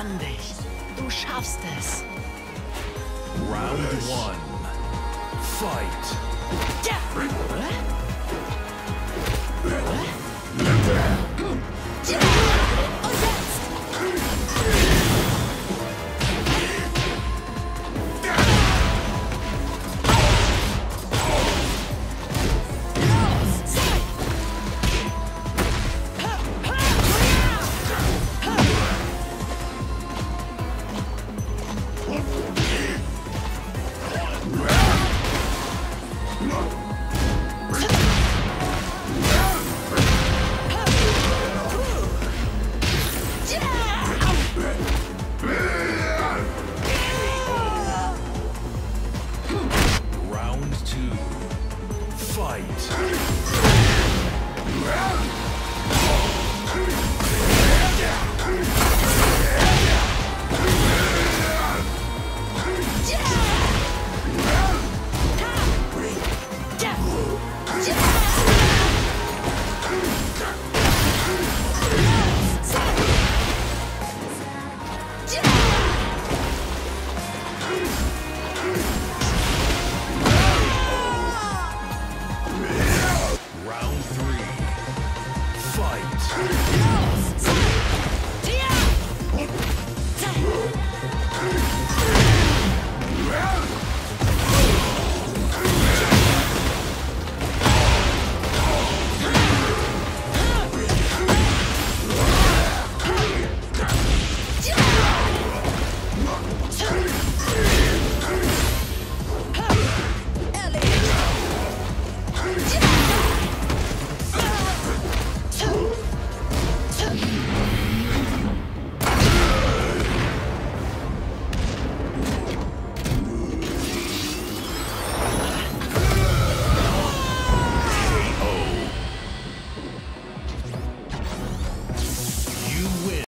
Entspann dich. Du schaffst es. Round one. Fight. Ja. Round two. Fight.